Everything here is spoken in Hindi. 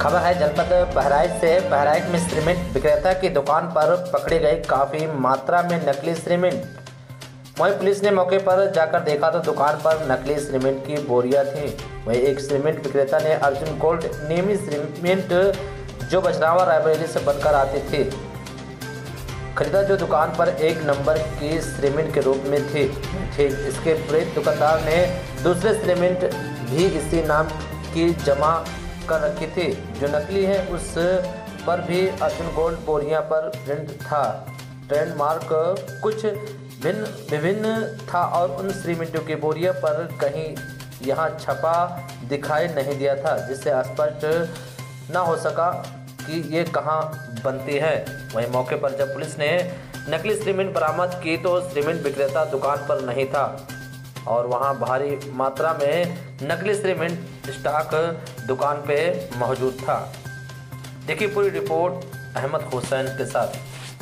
खबर है, जनपद बहराइच से बहराइच में सीमेंट विक्रेता की दुकान पर पकड़ी गई काफ़ी मात्रा में नकली सीमेंट। वहीं पुलिस ने मौके पर जाकर देखा तो दुकान पर नकली सीमेंट की बोरियाँ थी। वहीं एक सीमेंट विक्रेता ने अर्जुन गोल्ड नियमित सीमेंट जो बछरावा रायबरेली से बनकर आती थी, खरीदा जो दुकान पर एक नंबर की सीमेंट के रूप में थी। ठीक इसके विपरीत दुकानदार ने दूसरे सीमेंट भी इसी नाम की जमा कर रखी थी। जो नकली है, उस पर भी अर्जुन गोल्ड बोरियाँ पर प्रिंट था। ट्रेडमार्क कुछ भिन्न विभिन्न था और उन सीमेंटों की बोरिया पर कहीं यहाँ छपा दिखाई नहीं दिया था, जिससे स्पष्ट न हो सका कि ये कहाँ बनती है। वहीं मौके पर जब पुलिस ने नकली सीमेंट बरामद की तो सीमेंट विक्रेता दुकान पर नहीं था और वहाँ भारी मात्रा में नकली सीमेंट स्टॉक दुकान पे मौजूद था। देखिए पूरी रिपोर्ट अहमद हुसैन के साथ।